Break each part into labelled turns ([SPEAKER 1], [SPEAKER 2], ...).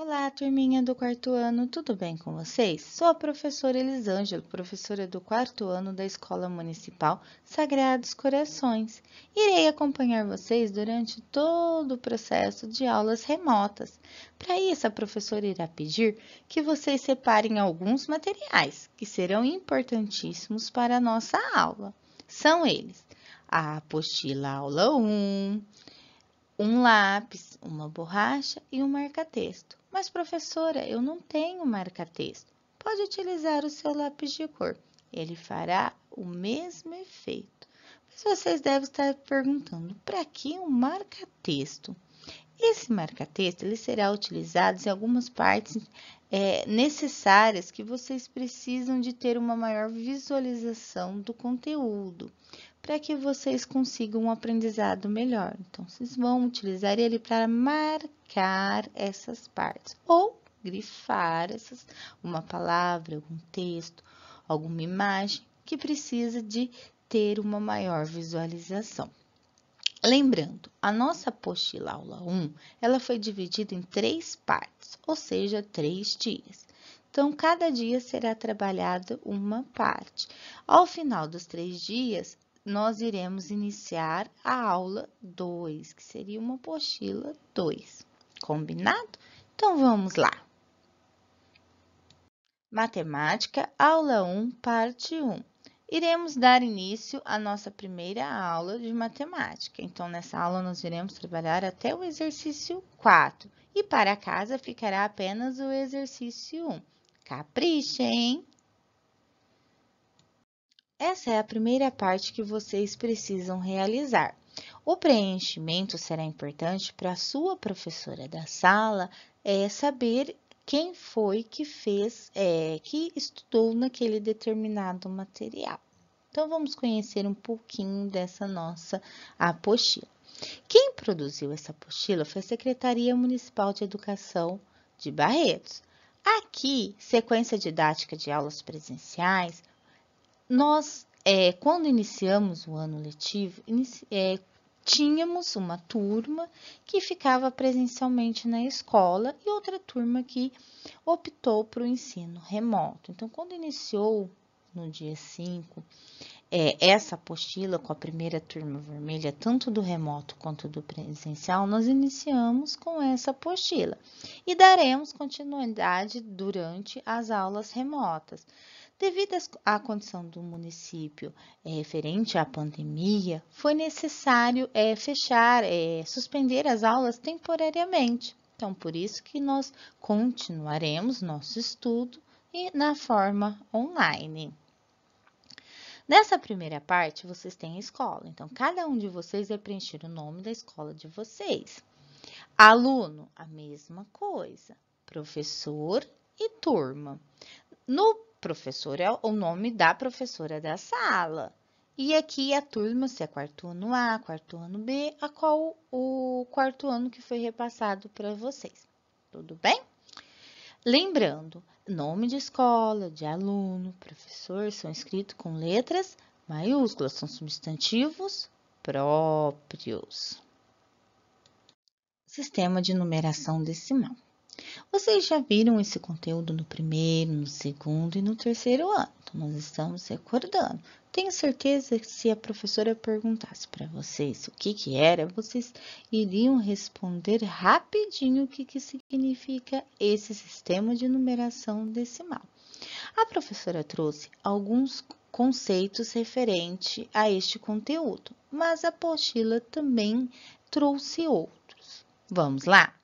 [SPEAKER 1] Olá, turminha do quarto ano, tudo bem com vocês? Sou a professora Elisângela, professora do quarto ano da Escola Municipal Sagrados Corações. Irei acompanhar vocês durante todo o processo de aulas remotas. Para isso, a professora irá pedir que vocês separem alguns materiais que serão importantíssimos para a nossa aula. São eles: a apostila aula 1, um lápis, uma borracha e um marca-texto. Mas, professora, eu não tenho marca-texto. Pode utilizar o seu lápis de cor. Ele fará o mesmo efeito. Mas vocês devem estar perguntando, para que um marca-texto? Esse marca-texto ele será utilizado em algumas partes é, necessárias que vocês precisam de ter uma maior visualização do conteúdo para que vocês consigam um aprendizado melhor. Então, vocês vão utilizar ele para marcar essas partes ou grifar essas, uma palavra, algum texto, alguma imagem que precisa de ter uma maior visualização. Lembrando, a nossa apostila aula 1, ela foi dividida em três partes, ou seja, três dias. Então, cada dia será trabalhada uma parte. Ao final dos três dias, nós iremos iniciar a aula 2, que seria uma apostila 2. Combinado? Então, vamos lá. Matemática, aula 1, parte 1. Iremos dar início à nossa primeira aula de matemática. Então, nessa aula, nós iremos trabalhar até o exercício 4. E para casa ficará apenas o exercício 1. Caprichem! Essa é a primeira parte que vocês precisam realizar. O preenchimento será importante para a sua professora da sala é, saber quem foi que fez, é, que estudou naquele determinado material. Então, vamos conhecer um pouquinho dessa nossa apostila. Quem produziu essa apostila foi a Secretaria Municipal de Educação de Barretos. Aqui, sequência didática de aulas presenciais, nós, é, quando iniciamos o ano letivo, é, tínhamos uma turma que ficava presencialmente na escola e outra turma que optou para o ensino remoto. Então, quando iniciou no dia 5, é, essa apostila com a primeira turma vermelha, tanto do remoto quanto do presencial, nós iniciamos com essa apostila e daremos continuidade durante as aulas remotas. Devido à condição do município é, referente à pandemia, foi necessário é, fechar, é, suspender as aulas temporariamente. Então, por isso que nós continuaremos nosso estudo e na forma online. Nessa primeira parte, vocês têm a escola. Então, cada um de vocês vai preencher o nome da escola de vocês. Aluno, a mesma coisa. Professor e turma. No professor é o nome da professora da sala. E aqui a turma, se é quarto ano A, quarto ano B, a qual o quarto ano que foi repassado para vocês. Tudo bem? Lembrando, nome de escola, de aluno, professor são escritos com letras maiúsculas, são substantivos próprios. Sistema de numeração decimal. Vocês já viram esse conteúdo no primeiro, no segundo e no terceiro ano, então nós estamos recordando. Tenho certeza que se a professora perguntasse para vocês o que que era, vocês iriam responder rapidinho o que que significa esse sistema de numeração decimal. A professora trouxe alguns conceitos referentes a este conteúdo, mas a apostila também trouxe outros. Vamos lá?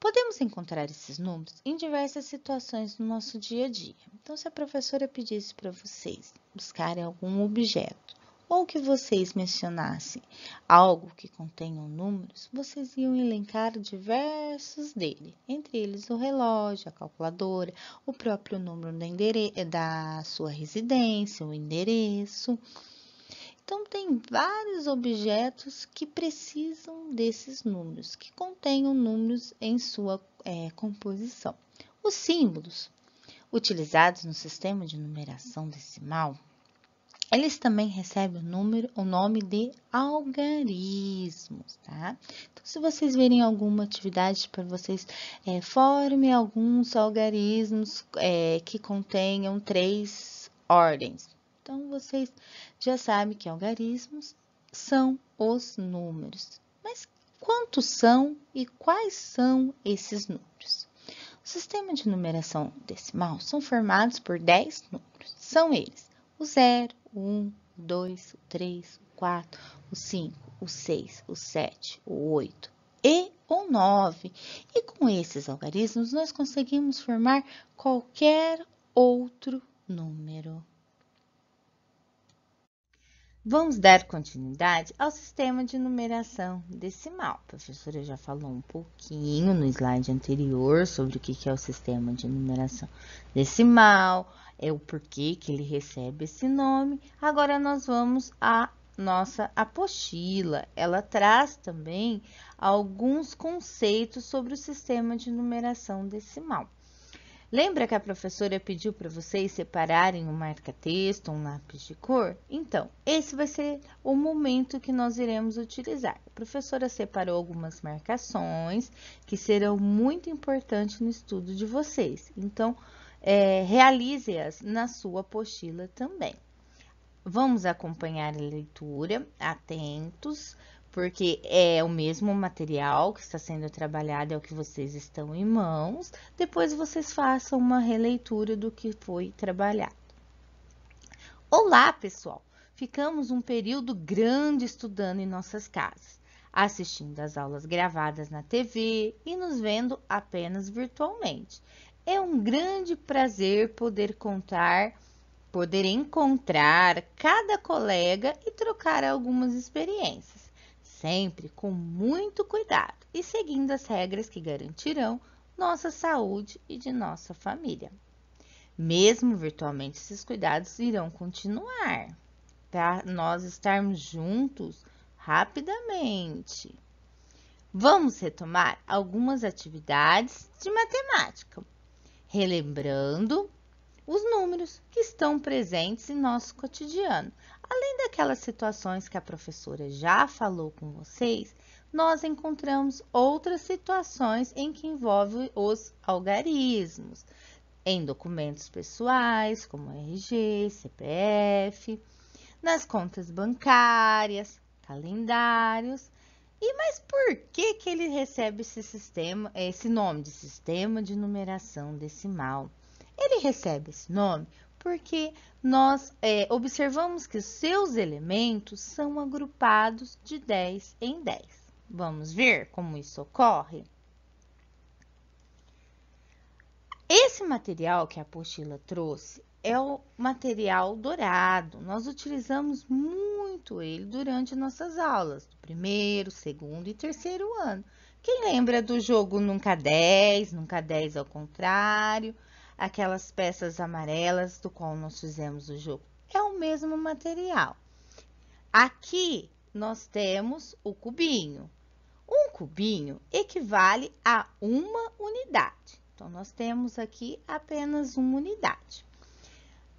[SPEAKER 1] Podemos encontrar esses números em diversas situações no nosso dia a dia. Então, se a professora pedisse para vocês buscarem algum objeto ou que vocês mencionassem algo que contenham números, vocês iam elencar diversos dele, entre eles o relógio, a calculadora, o próprio número da, da sua residência, o endereço. Então, tem vários objetos que precisam desses números, que contenham números em sua é, composição. Os símbolos utilizados no sistema de numeração decimal eles também recebem o, número, o nome de algarismos, tá? Então, se vocês verem alguma atividade para vocês, é, forme alguns algarismos é, que contenham três ordens. Então, vocês já sabem que algarismos são os números. Mas quantos são e quais são esses números? O sistema de numeração decimal são formados por 10 números. São eles o 0, o 1, o 2, o 3, o 4, o 5, o 6, o 7, o 8 e o 9. E com esses algarismos, nós conseguimos formar qualquer outro número. Vamos dar continuidade ao sistema de numeração decimal. A professora já falou um pouquinho no slide anterior sobre o que é o sistema de numeração decimal, é o porquê que ele recebe esse nome. Agora, nós vamos à nossa apostila. Ela traz também alguns conceitos sobre o sistema de numeração decimal. Lembra que a professora pediu para vocês separarem um marca-texto, um lápis de cor? Então, esse vai ser o momento que nós iremos utilizar. A professora separou algumas marcações que serão muito importantes no estudo de vocês. Então, é, realize-as na sua apostila também. Vamos acompanhar a leitura, atentos, porque é o mesmo material que está sendo trabalhado, é o que vocês estão em mãos. Depois vocês façam uma releitura do que foi trabalhado. Olá, pessoal! Ficamos um período grande estudando em nossas casas, assistindo às aulas gravadas na TV e nos vendo apenas virtualmente. É um grande prazer poder contar, poder encontrar cada colega e trocar algumas experiências sempre com muito cuidado e seguindo as regras que garantirão nossa saúde e de nossa família. Mesmo virtualmente, esses cuidados irão continuar para nós estarmos juntos rapidamente. Vamos retomar algumas atividades de matemática, relembrando os números que estão presentes em nosso cotidiano. Além daquelas situações que a professora já falou com vocês, nós encontramos outras situações em que envolve os algarismos, em documentos pessoais, como RG, CPF, nas contas bancárias, calendários. E mas por que que ele recebe esse sistema, esse nome de sistema de numeração decimal? Ele recebe esse nome porque nós é, observamos que seus elementos são agrupados de 10 em 10. Vamos ver como isso ocorre? Esse material que a apostila trouxe é o material dourado. Nós utilizamos muito ele durante nossas aulas, do primeiro, segundo e terceiro ano. Quem lembra do jogo Nunca 10, Nunca 10 ao contrário? Aquelas peças amarelas do qual nós fizemos o jogo. É o mesmo material. Aqui nós temos o cubinho. Um cubinho equivale a uma unidade. Então, nós temos aqui apenas uma unidade.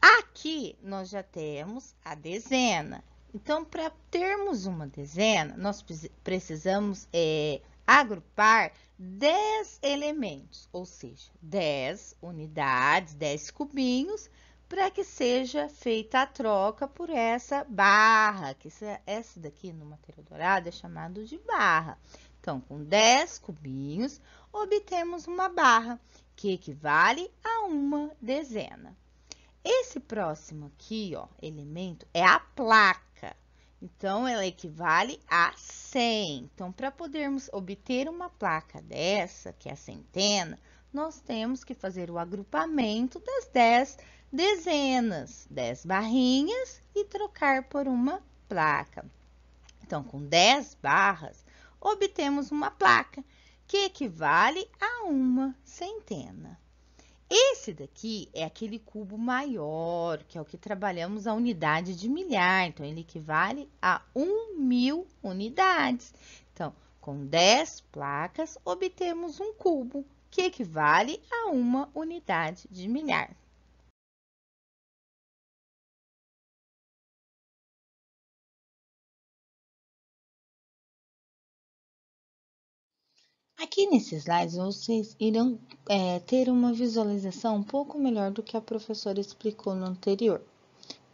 [SPEAKER 1] Aqui nós já temos a dezena. Então, para termos uma dezena, nós precisamos é, agrupar 10 elementos, ou seja, 10 unidades, 10 cubinhos, para que seja feita a troca por essa barra, que essa daqui no material dourado é chamado de barra. Então, com 10 cubinhos, obtemos uma barra, que equivale a uma dezena. Esse próximo aqui, ó, elemento, é a placa. Então, ela equivale a 100. Então, para podermos obter uma placa dessa, que é a centena, nós temos que fazer o agrupamento das 10 dezenas, 10 barrinhas e trocar por uma placa. Então, com 10 barras, obtemos uma placa, que equivale a uma centena. Esse daqui é aquele cubo maior, que é o que trabalhamos a unidade de milhar. Então, ele equivale a 1 mil unidades. Então, com 10 placas, obtemos um cubo, que equivale a uma unidade de milhar. Aqui nesse slide, vocês irão é, ter uma visualização um pouco melhor do que a professora explicou no anterior.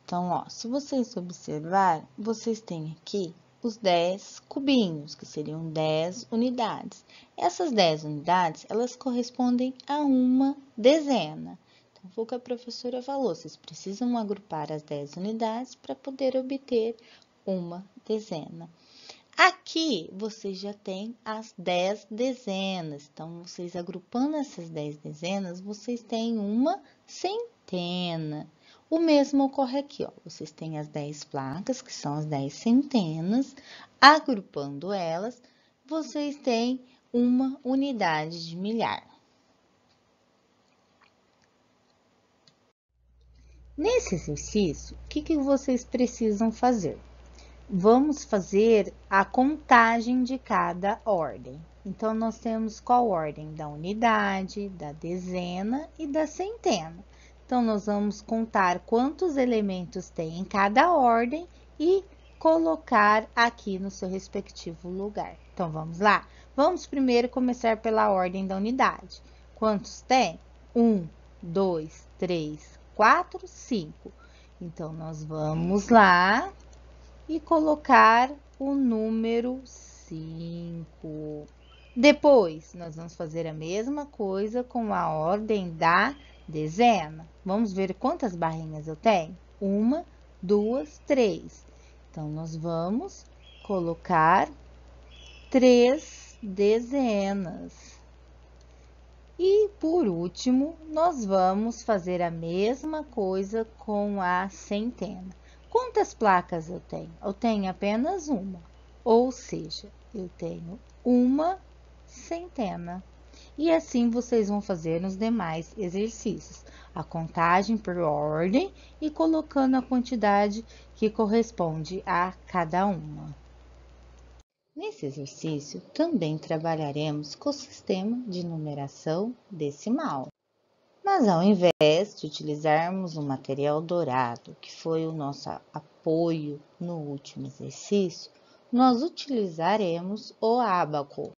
[SPEAKER 1] Então, ó, se vocês observar, vocês têm aqui os 10 cubinhos, que seriam 10 unidades. Essas 10 unidades, elas correspondem a uma dezena. Então, foi o que a professora falou, vocês precisam agrupar as 10 unidades para poder obter uma dezena. Aqui, você já tem as 10 dezenas. Então, vocês agrupando essas 10 dezenas, vocês têm uma centena. O mesmo ocorre aqui, ó. Vocês têm as 10 placas, que são as 10 centenas. Agrupando elas, vocês têm uma unidade de milhar. Nesse exercício, o que, que vocês precisam fazer? Vamos fazer a contagem de cada ordem. Então, nós temos qual ordem? Da unidade, da dezena e da centena. Então, nós vamos contar quantos elementos tem em cada ordem e colocar aqui no seu respectivo lugar. Então, vamos lá? Vamos primeiro começar pela ordem da unidade. Quantos tem? Um, dois, três, quatro, cinco. Então, nós vamos lá e colocar o número 5. Depois, nós vamos fazer a mesma coisa com a ordem da dezena. Vamos ver quantas barrinhas eu tenho? Uma, duas, três. Então, nós vamos colocar três dezenas. E, por último, nós vamos fazer a mesma coisa com a centena. Quantas placas eu tenho? Eu tenho apenas uma, ou seja, eu tenho uma centena. E assim vocês vão fazer nos demais exercícios. A contagem por ordem e colocando a quantidade que corresponde a cada uma. Nesse exercício, também trabalharemos com o sistema de numeração decimal. Mas ao invés de utilizarmos o material dourado, que foi o nosso apoio no último exercício, nós utilizaremos o ábaco.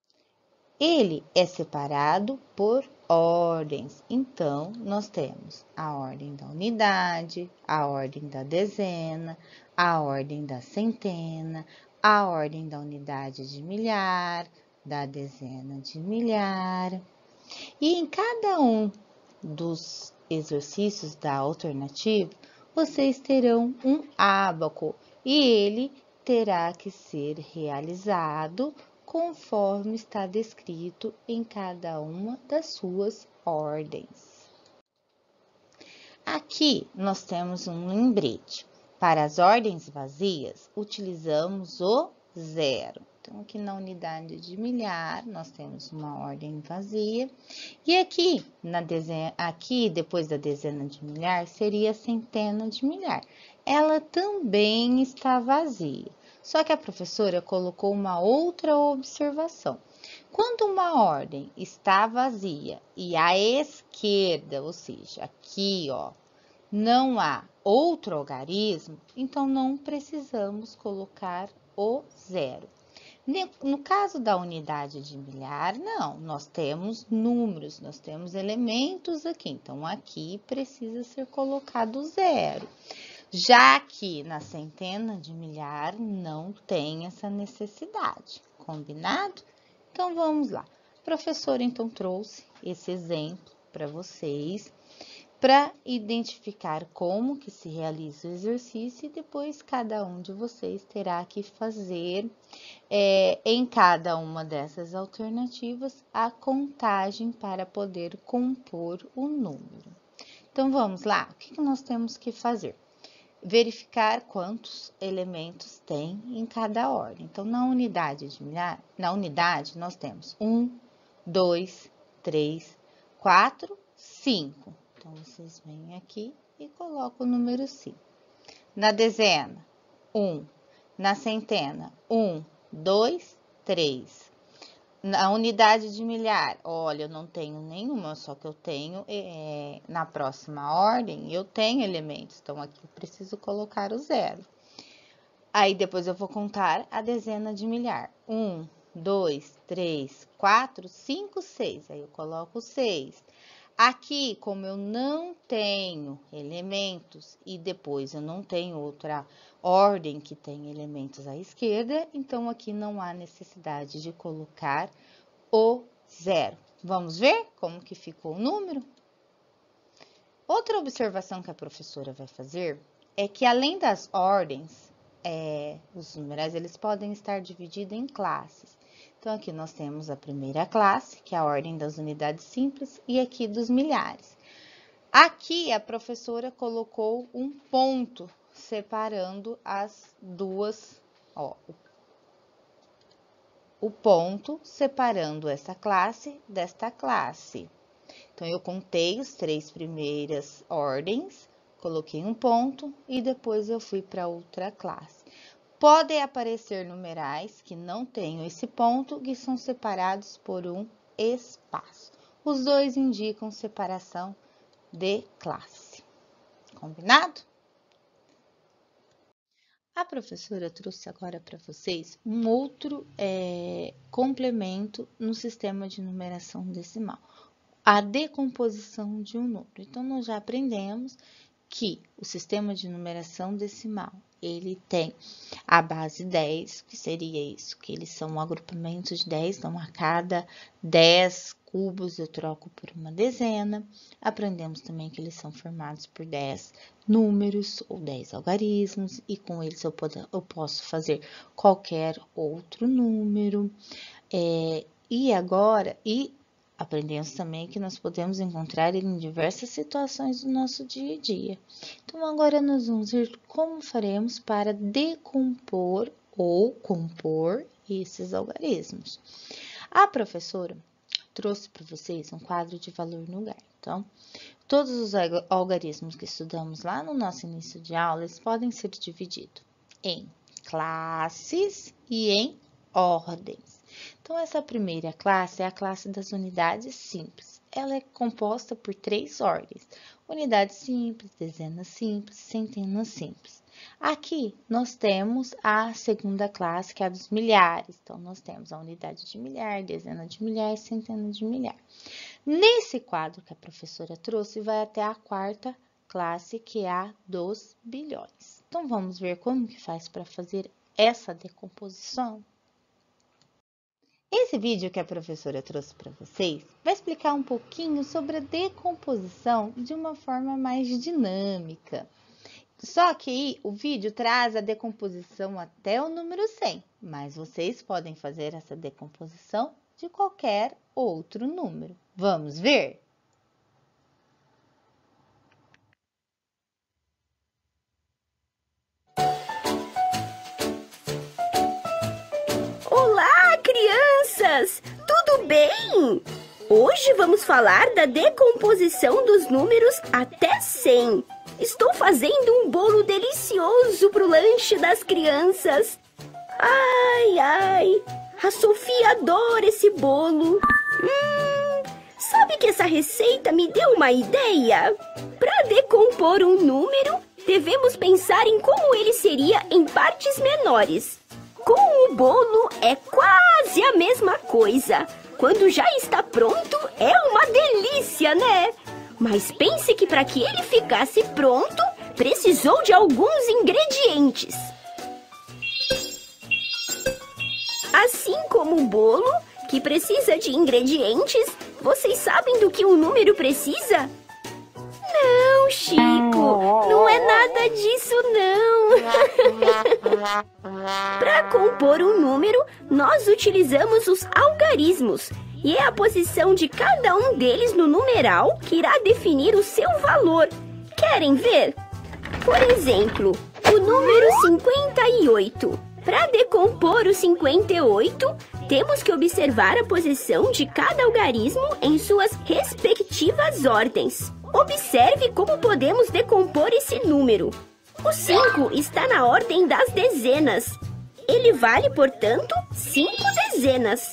[SPEAKER 1] Ele é separado por ordens. Então, nós temos a ordem da unidade, a ordem da dezena, a ordem da centena, a ordem da unidade de milhar, da dezena de milhar. E em cada um dos exercícios da alternativa, vocês terão um ábaco e ele terá que ser realizado conforme está descrito em cada uma das suas ordens. Aqui nós temos um lembrete. Para as ordens vazias, utilizamos o zero. Então, aqui na unidade de milhar, nós temos uma ordem vazia. E aqui, na dezena, aqui depois da dezena de milhar, seria centena de milhar. Ela também está vazia. Só que a professora colocou uma outra observação. Quando uma ordem está vazia e à esquerda, ou seja, aqui, ó, não há outro algarismo, então não precisamos colocar o zero. No caso da unidade de milhar, não, nós temos números, nós temos elementos aqui, então aqui precisa ser colocado zero. Já que na centena de milhar não tem essa necessidade, combinado? Então vamos lá. O professor então trouxe esse exemplo para vocês para identificar como que se realiza o exercício e depois cada um de vocês terá que fazer é, em cada uma dessas alternativas a contagem para poder compor o número. Então vamos lá, o que, que nós temos que fazer? Verificar quantos elementos tem em cada ordem. Então, na unidade de milhar, na unidade nós temos um, dois, três, quatro, cinco. Então, vocês vêm aqui e colocam o número 5. Na dezena, 1. Um. Na centena, 1, 2, 3. Na unidade de milhar, olha, eu não tenho nenhuma, só que eu tenho é, na próxima ordem, eu tenho elementos, então aqui eu preciso colocar o zero. Aí depois eu vou contar a dezena de milhar. 1, 2, 3, 4, 5, 6. Aí eu coloco 6. Aqui, como eu não tenho elementos e depois eu não tenho outra ordem que tem elementos à esquerda, então aqui não há necessidade de colocar o zero. Vamos ver como que ficou o número? Outra observação que a professora vai fazer é que além das ordens, é, os numerais eles podem estar divididos em classes. Então, aqui nós temos a primeira classe, que é a ordem das unidades simples, e aqui dos milhares. Aqui, a professora colocou um ponto separando as duas, ó, o ponto separando essa classe desta classe. Então, eu contei os três primeiras ordens, coloquei um ponto e depois eu fui para outra classe. Podem aparecer numerais que não tenham esse ponto, que são separados por um espaço. Os dois indicam separação de classe. Combinado? A professora trouxe agora para vocês um outro é, complemento no sistema de numeração decimal, a decomposição de um número. Então, nós já aprendemos que o sistema de numeração decimal ele tem a base 10, que seria isso, que eles são um agrupamento de 10, então a cada 10 cubos eu troco por uma dezena. Aprendemos também que eles são formados por 10 números ou 10 algarismos, e com eles eu, eu posso fazer qualquer outro número. É, e agora, e Aprendemos também que nós podemos encontrar ele em diversas situações do nosso dia a dia. Então, agora nós vamos ver como faremos para decompor ou compor esses algarismos. A professora trouxe para vocês um quadro de valor no lugar. Então, todos os algarismos que estudamos lá no nosso início de aula, eles podem ser divididos em classes e em ordens. Então, essa primeira classe é a classe das unidades simples. Ela é composta por três ordens: unidade simples, dezena simples, centena simples. Aqui nós temos a segunda classe, que é a dos milhares. Então, nós temos a unidade de milhar, dezena de milhar centena de milhar. Nesse quadro que a professora trouxe, vai até a quarta classe, que é a dos bilhões. Então, vamos ver como que faz para fazer essa decomposição? Esse vídeo que a professora trouxe para vocês vai explicar um pouquinho sobre a decomposição de uma forma mais dinâmica. Só que o vídeo traz a decomposição até o número 100, mas vocês podem fazer essa decomposição de qualquer outro número. Vamos ver?
[SPEAKER 2] Tudo bem? Hoje vamos falar da decomposição dos números até 100. Estou fazendo um bolo delicioso para o lanche das crianças. Ai, ai, a Sofia adora esse bolo. Hum, sabe que essa receita me deu uma ideia? Para decompor um número, devemos pensar em como ele seria em partes menores. Com o bolo é quase a mesma coisa. Quando já está pronto, é uma delícia, né? Mas pense que para que ele ficasse pronto, precisou de alguns ingredientes. Assim como o bolo, que precisa de ingredientes, vocês sabem do que um número precisa? Chico, não é nada disso não. Para compor um número, nós utilizamos os algarismos, e é a posição de cada um deles no numeral que irá definir o seu valor. Querem ver? Por exemplo, o número 58. Para decompor o 58, temos que observar a posição de cada algarismo em suas respectivas ordens. Observe como podemos decompor esse número. O 5 está na ordem das dezenas. Ele vale, portanto, 5 dezenas.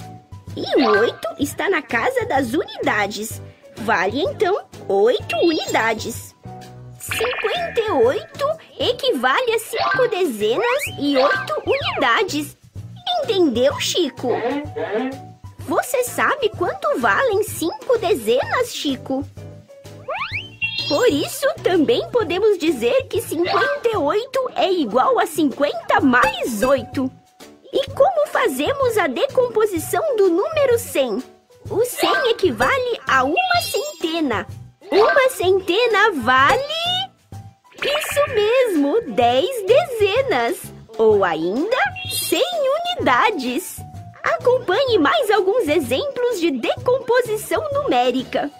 [SPEAKER 2] E o 8 está na casa das unidades. Vale, então, 8 unidades. 58 equivale a 5 dezenas e 8 unidades. Entendeu, Chico? Você sabe quanto valem cinco dezenas, Chico? Por isso, também podemos dizer que 58 é igual a 50 mais 8. E como fazemos a decomposição do número 100? O 100 equivale a uma centena. Uma centena vale... Isso mesmo, 10 dezenas. Ou ainda, 100 unidades. Acompanhe mais alguns exemplos de decomposição numérica.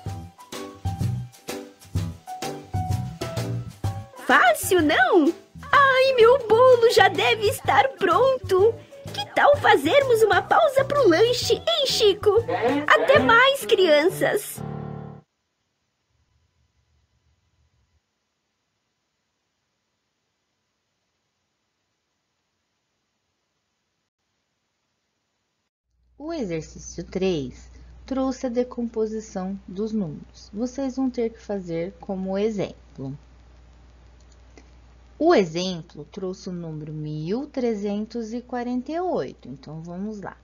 [SPEAKER 2] Fácil, não? Ai, meu bolo já deve estar pronto. Que tal fazermos uma pausa para o lanche, hein, Chico? Até mais, crianças!
[SPEAKER 1] O exercício 3 trouxe a decomposição dos números. Vocês vão ter que fazer como exemplo. O exemplo trouxe o número 1348. Então, vamos lá.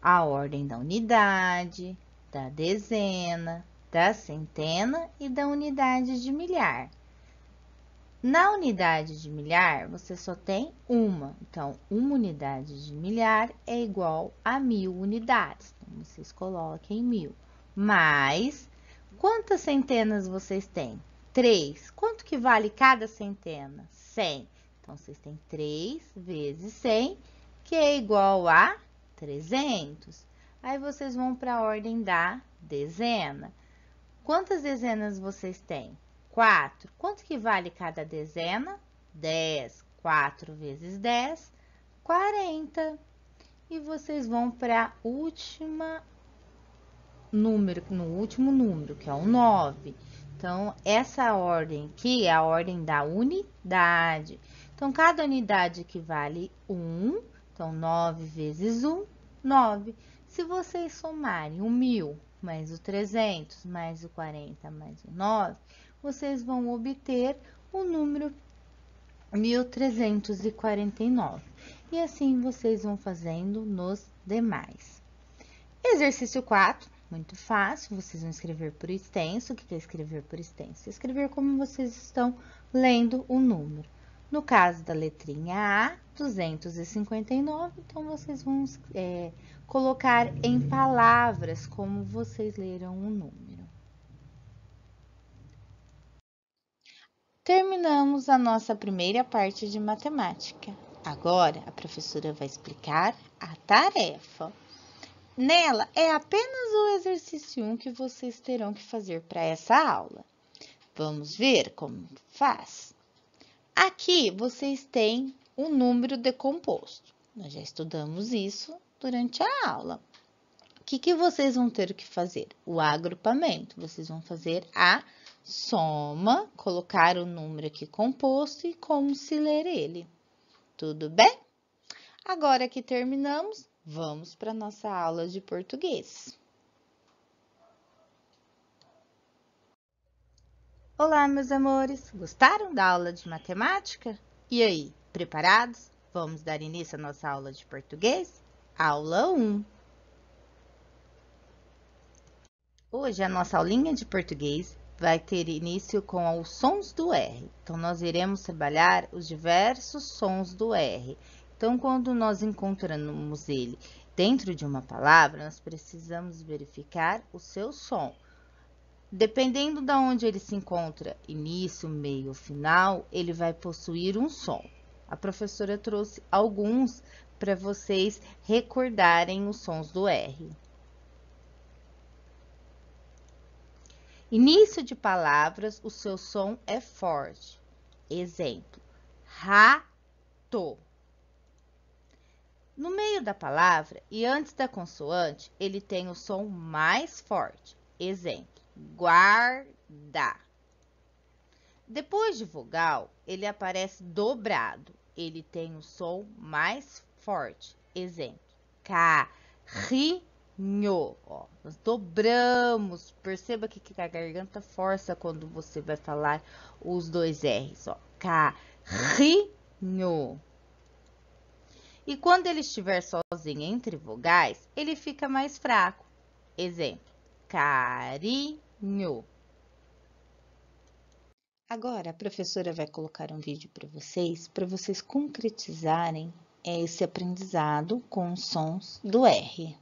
[SPEAKER 1] A ordem da unidade, da dezena, da centena e da unidade de milhar. Na unidade de milhar, você só tem uma. Então, uma unidade de milhar é igual a mil unidades. Então, vocês coloquem mil. Mas, quantas centenas vocês têm? Três. Quanto que vale cada centena? 100. Então, vocês têm 3 vezes 100, que é igual a 300. Aí, vocês vão para a ordem da dezena. Quantas dezenas vocês têm? 4. Quanto que vale cada dezena? 10. 4 vezes 10, 40. E vocês vão para no último número, que é o 9. Então, essa ordem aqui é a ordem da unidade. Então, cada unidade equivale 1. Então, 9 vezes 1, 9. Se vocês somarem o 1000 mais o 300 mais o 40 mais o 9, vocês vão obter o número 1349. E assim vocês vão fazendo nos demais. Exercício 4. Muito fácil, vocês vão escrever por extenso. O que é escrever por extenso? Escrever como vocês estão lendo o número. No caso da letrinha A, 259, então vocês vão é, colocar em palavras como vocês leram o número. Terminamos a nossa primeira parte de matemática. Agora, a professora vai explicar a tarefa. Nela é apenas o exercício 1 que vocês terão que fazer para essa aula. Vamos ver como faz? Aqui vocês têm o número decomposto. Nós já estudamos isso durante a aula. O que, que vocês vão ter que fazer? O agrupamento. Vocês vão fazer a soma, colocar o número aqui composto e como se ler ele. Tudo bem? Agora que terminamos, Vamos para nossa aula de português. Olá, meus amores! Gostaram da aula de matemática? E aí, preparados? Vamos dar início à nossa aula de português? Aula 1. Hoje a nossa aulinha de português vai ter início com os sons do R. Então, nós iremos trabalhar os diversos sons do R. Então, quando nós encontramos ele dentro de uma palavra, nós precisamos verificar o seu som. Dependendo de onde ele se encontra, início, meio final, ele vai possuir um som. A professora trouxe alguns para vocês recordarem os sons do R. Início de palavras, o seu som é forte. Exemplo: rato. No meio da palavra e antes da consoante, ele tem o som mais forte. Exemplo: guarda. Depois de vogal, ele aparece dobrado. Ele tem o som mais forte. Exemplo: carrinho. Ó, nós dobramos. Perceba que, a garganta força quando você vai falar os dois R's. Ó, carrinho. E quando ele estiver sozinho entre vogais, ele fica mais fraco. Exemplo: carinho. Agora a professora vai colocar um vídeo para vocês, para vocês concretizarem esse aprendizado com os sons do R.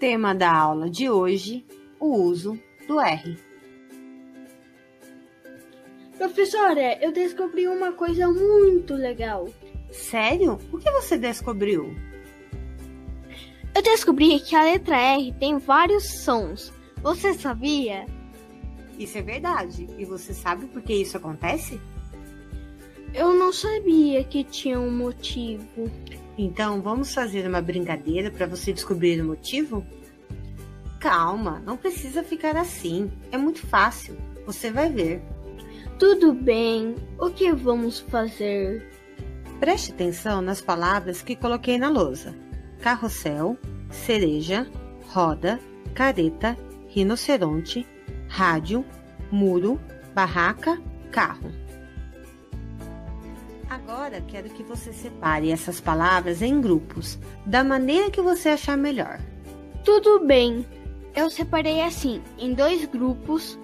[SPEAKER 3] Tema da aula de hoje: o uso do R.
[SPEAKER 4] Professora, eu descobri uma coisa muito legal.
[SPEAKER 3] Sério? O que você descobriu?
[SPEAKER 4] Eu descobri que a letra R tem vários sons. Você sabia?
[SPEAKER 3] Isso é verdade. E você sabe por que isso acontece?
[SPEAKER 4] Eu não sabia que tinha um motivo.
[SPEAKER 3] Então, vamos fazer uma brincadeira para você descobrir o motivo? Calma, não precisa ficar assim. É muito fácil. Você vai ver.
[SPEAKER 4] Tudo bem. O que vamos fazer?
[SPEAKER 3] Preste atenção nas palavras que coloquei na lousa: carrossel, cereja, roda, careta rinoceronte, rádio, muro, barraca, carro. Agora quero que você separe essas palavras em grupos, da maneira que você achar melhor.
[SPEAKER 4] Tudo bem. Eu separei assim, em dois grupos,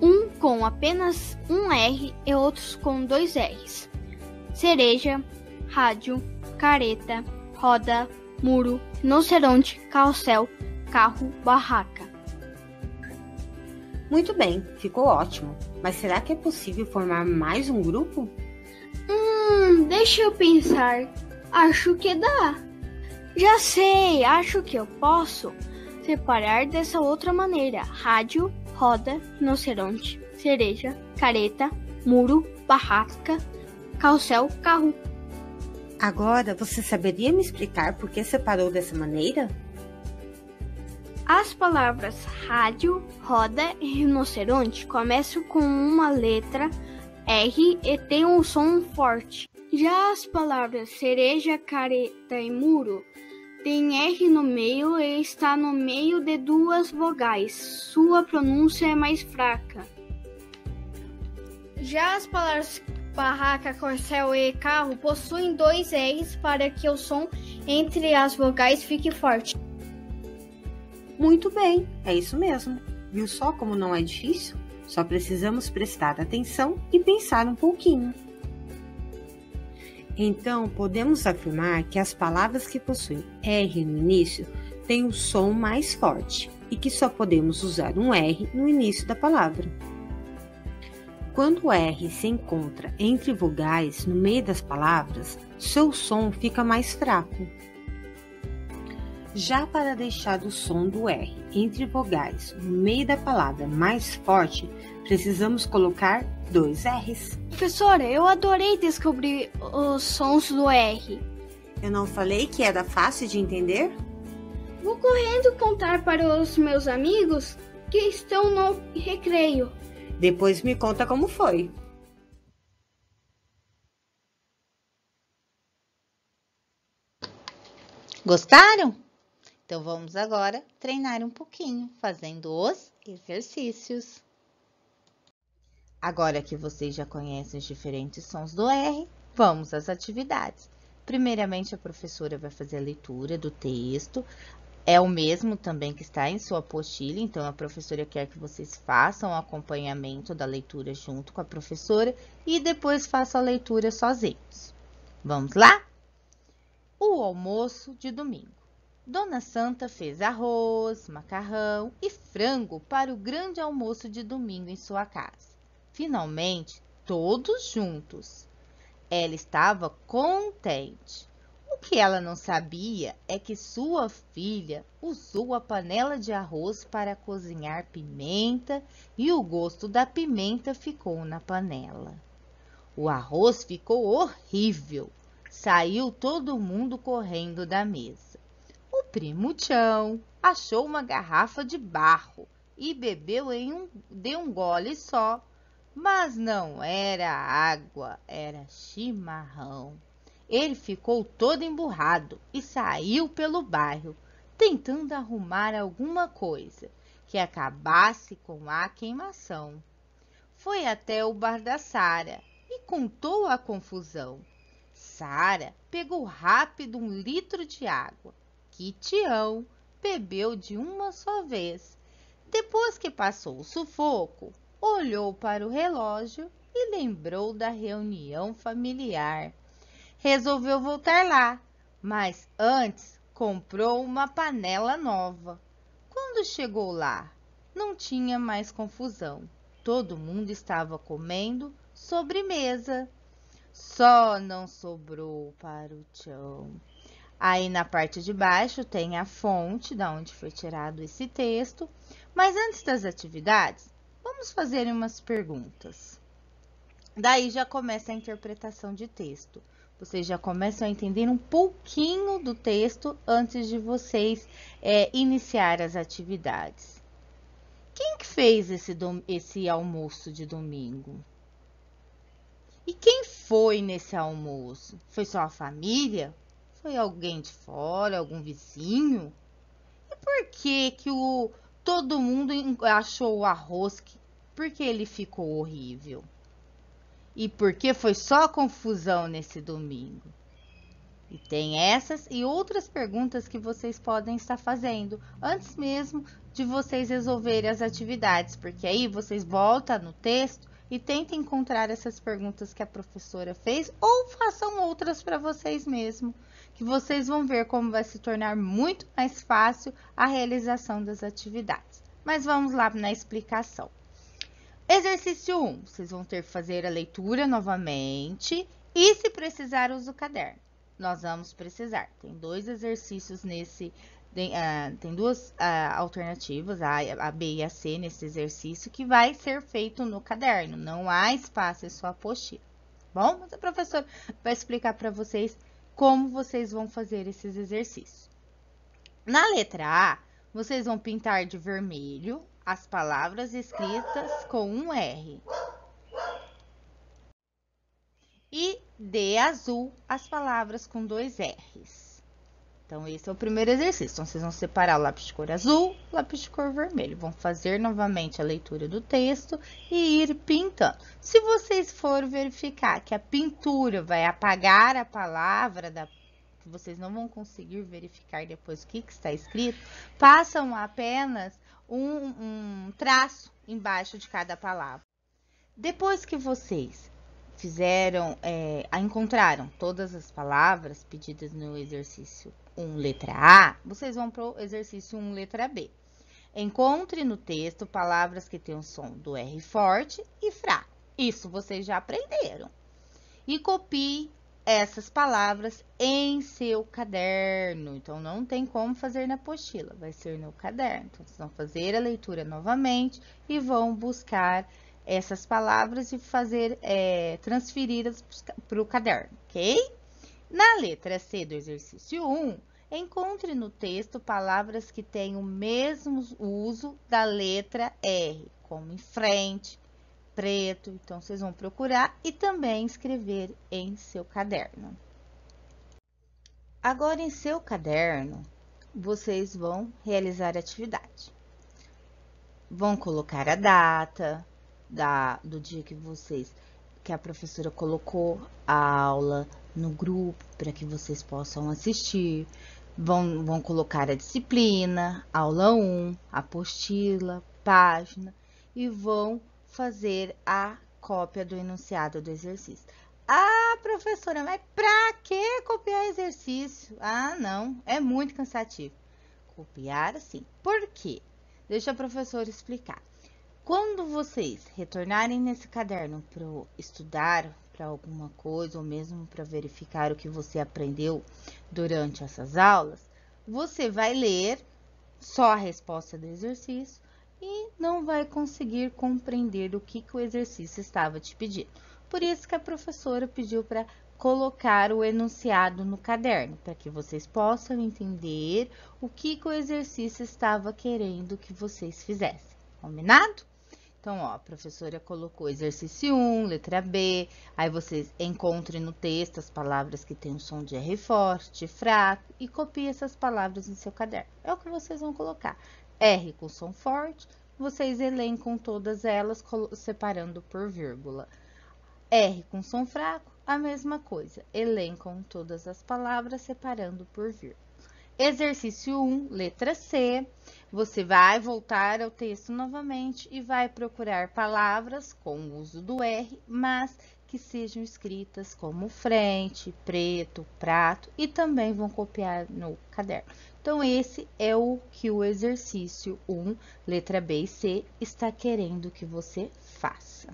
[SPEAKER 4] um com apenas um R e outros com dois R's. Cereja, rádio, careta, roda, muro, rinoceronte, carrossel, carro, barraca.
[SPEAKER 3] Muito bem, ficou ótimo. Mas será que é possível formar mais um grupo?
[SPEAKER 4] Hum, deixa eu pensar. Acho que dá. Já sei, acho que eu posso separar dessa outra maneira: rádio, roda, rinoceronte, cereja, careta, muro, barraca, carrossel, carro.
[SPEAKER 3] Agora você saberia me explicar por que separou dessa maneira?
[SPEAKER 4] As palavras rádio, roda e rinoceronte começam com uma letra R e têm um som forte. Já as palavras cereja, careta e muro têm R no meio e está no meio de duas vogais. Sua pronúncia é mais fraca. Já as palavras barraca, corcel e carro possuem dois R's para que o som entre as vogais fique forte.
[SPEAKER 3] Muito bem, é isso mesmo. Viu só como não é difícil? Só precisamos prestar atenção e pensar um pouquinho. Então, podemos afirmar que as palavras que possuem R no início têm o som mais forte e que só podemos usar um R no início da palavra. Quando o R se encontra entre vogais no meio das palavras, seu som fica mais fraco já para deixar o som do R entre vogais no meio da palavra mais forte, precisamos colocar dois R's.
[SPEAKER 4] Professora, eu adorei descobrir os sons do R.
[SPEAKER 3] Eu não falei que era fácil de entender?
[SPEAKER 4] Vou correndo contar para os meus amigos que estão no recreio.
[SPEAKER 3] Depois me conta como foi.
[SPEAKER 1] Gostaram? Então, vamos agora treinar um pouquinho, fazendo os exercícios. Agora que vocês já conhecem os diferentes sons do R, vamos às atividades. Primeiramente, a professora vai fazer a leitura do texto. É o mesmo também que está em sua apostila, então a professora quer que vocês façam o acompanhamento da leitura junto com a professora e depois façam a leitura sozinhos. Vamos lá? O almoço de domingo. Dona Santa fez arroz, macarrão e frango para o grande almoço de domingo em sua casa. Finalmente, todos juntos. Ela estava contente. O que ela não sabia é que sua filha usou a panela de arroz para cozinhar pimenta e o gosto da pimenta ficou na panela. O arroz ficou horrível. Saiu todo mundo correndo da mesa. O primo Tchão achou uma garrafa de barro e bebeu em um, de um gole só. Mas não era água, era chimarrão. Ele ficou todo emburrado e saiu pelo bairro, tentando arrumar alguma coisa que acabasse com a queimação. Foi até o bar da Sara e contou a confusão. Sara pegou rápido um litro de água. Que Tião bebeu de uma só vez. Depois que passou o sufoco, olhou para o relógio e lembrou da reunião familiar. Resolveu voltar lá, mas antes comprou uma panela nova. Quando chegou lá, não tinha mais confusão. Todo mundo estava comendo sobremesa. Só não sobrou para o chão. Aí na parte de baixo tem a fonte da onde foi tirado esse texto. Mas antes das atividades, vamos fazer umas perguntas. Daí já começa a interpretação de texto. Vocês já começam a entender um pouquinho do texto antes de vocês é, iniciar as atividades. Quem que fez esse, esse almoço de domingo? E quem foi nesse almoço? Foi só a família? Foi alguém de fora, algum vizinho? E por que que o todo mundo achou o arroz que porque ele ficou horrível? E por que foi só confusão nesse domingo? E tem essas e outras perguntas que vocês podem estar fazendo antes mesmo de vocês resolverem as atividades, porque aí vocês voltam no texto e tentem encontrar essas perguntas que a professora fez ou façam outras para vocês mesmos que vocês vão ver como vai se tornar muito mais fácil a realização das atividades. Mas vamos lá na explicação. Exercício 1, vocês vão ter que fazer a leitura novamente e, se precisar, use o caderno. Nós vamos precisar. Tem dois exercícios nesse, tem, uh, tem duas uh, alternativas, a, a, B e a C, nesse exercício, que vai ser feito no caderno. Não há espaço em sua apostila. Bom, mas a professora vai explicar para vocês como vocês vão fazer esses exercícios. Na letra A, vocês vão pintar de vermelho as palavras escritas com um R. E de azul as palavras com dois R's. Então, esse é o primeiro exercício. Então, vocês vão separar o lápis de cor azul, lápis de cor vermelho. Vão fazer novamente a leitura do texto e ir pintando. Se vocês for verificar que a pintura vai apagar a palavra da que vocês não vão conseguir verificar depois o que, que está escrito, passam apenas um, um traço embaixo de cada palavra. Depois que vocês fizeram, é, encontraram todas as palavras pedidas no exercício 1, letra A, vocês vão para o exercício 1, letra B. Encontre no texto palavras que têm o som do R forte e fraco. Isso vocês já aprenderam. E copie essas palavras em seu caderno. Então, não tem como fazer na apostila, vai ser no caderno. Então, vocês vão fazer a leitura novamente e vão buscar essas palavras e fazer é, transferi-las para o caderno, ok? Na letra C do exercício 1, encontre no texto palavras que têm o mesmo uso da letra R, como em frente, preto. Então, vocês vão procurar e também escrever em seu caderno. Agora, em seu caderno, vocês vão realizar a atividade. Vão colocar a data, da, do dia que vocês, que a professora colocou a aula no grupo para que vocês possam assistir. Vão, vão colocar a disciplina, aula 1, apostila, página e vão fazer a cópia do enunciado do exercício. Ah, professora, mas para que copiar exercício? Ah, não, é muito cansativo. Copiar, sim. Por quê? Deixa a professora explicar. Quando vocês retornarem nesse caderno para estudar para alguma coisa ou mesmo para verificar o que você aprendeu durante essas aulas, você vai ler só a resposta do exercício e não vai conseguir compreender o que, que o exercício estava te pedindo. Por isso que a professora pediu para colocar o enunciado no caderno, para que vocês possam entender o que, que o exercício estava querendo que vocês fizessem. Combinado? Então, ó, a professora colocou exercício 1, letra B, aí vocês encontrem no texto as palavras que têm um som de R forte, fraco, e copie essas palavras no seu caderno. É o que vocês vão colocar. R com som forte, vocês elencam todas elas separando por vírgula. R com som fraco, a mesma coisa. Elencam todas as palavras separando por vírgula. Exercício 1, letra C. Você vai voltar ao texto novamente e vai procurar palavras com o uso do R, mas que sejam escritas como frente, preto, prato e também vão copiar no caderno. Então, esse é o que o exercício 1, letra B e C, está querendo que você faça.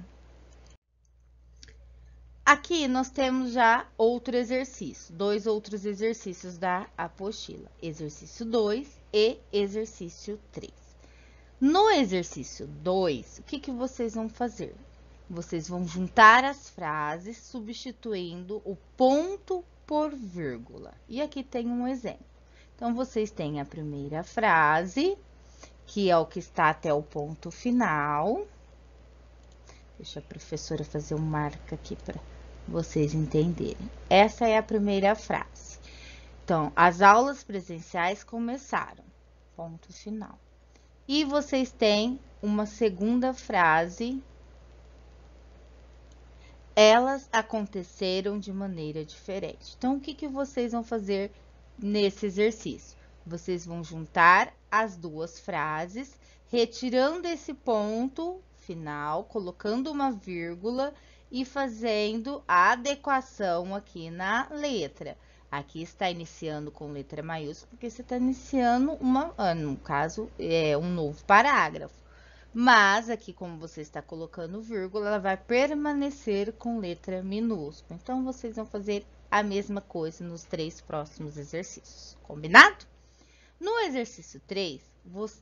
[SPEAKER 1] Aqui nós temos já outro exercício, dois outros exercícios da apostila, exercício 2 e exercício 3. No exercício 2, o que, que vocês vão fazer? Vocês vão juntar as frases substituindo o ponto por vírgula. E aqui tem um exemplo. Então, vocês têm a primeira frase, que é o que está até o ponto final. Deixa a professora fazer um marca aqui para vocês entenderem. Essa é a primeira frase. Então, as aulas presenciais começaram. Ponto final. E vocês têm uma segunda frase. Elas aconteceram de maneira diferente. Então, o que, que vocês vão fazer nesse exercício? Vocês vão juntar as duas frases, retirando esse ponto final, colocando uma vírgula e fazendo a adequação aqui na letra. Aqui está iniciando com letra maiúscula, porque você está iniciando uma, ah, no caso, é um novo parágrafo. Mas aqui, como você está colocando vírgula, ela vai permanecer com letra minúscula. Então, vocês vão fazer a mesma coisa nos três próximos exercícios. Combinado? No exercício 3,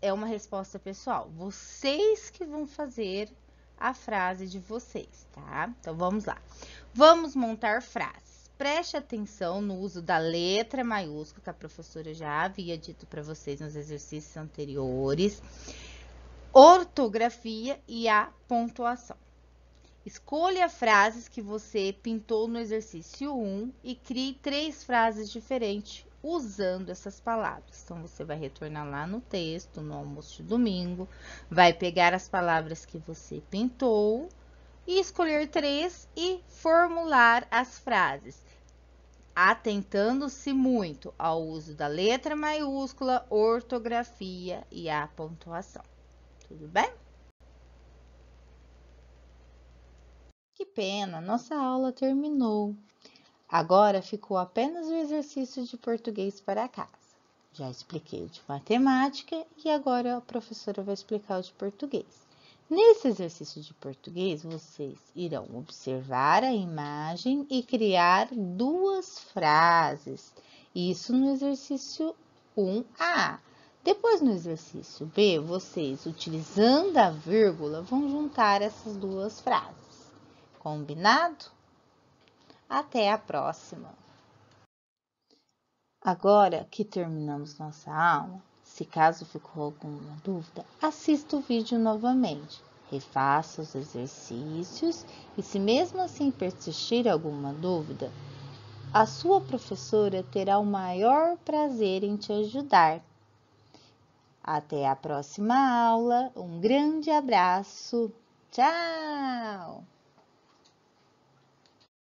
[SPEAKER 1] é uma resposta pessoal. Vocês que vão fazer a frase de vocês, tá? Então, vamos lá. Vamos montar frases. Preste atenção no uso da letra maiúscula, que a professora já havia dito para vocês nos exercícios anteriores. Ortografia e a pontuação. Escolha frases que você pintou no exercício 1 e crie três frases diferentes usando essas palavras. Então, você vai retornar lá no texto, no almoço de domingo, vai pegar as palavras que você pintou e escolher três e formular as frases, atentando-se muito ao uso da letra maiúscula, ortografia e a pontuação. Tudo bem? Que pena, nossa aula terminou. Agora ficou apenas o exercício de português para casa. Já expliquei o de matemática e agora a professora vai explicar o de português. Nesse exercício de português, vocês irão observar a imagem e criar duas frases. Isso no exercício 1A. Depois, no exercício B, vocês, utilizando a vírgula, vão juntar essas duas frases. Combinado? Até a próxima! Agora que terminamos nossa aula, se caso ficou alguma dúvida, assista o vídeo novamente, refaça os exercícios e se mesmo assim persistir alguma dúvida, a sua professora terá o maior prazer em te ajudar. Até a próxima aula, um grande abraço, tchau!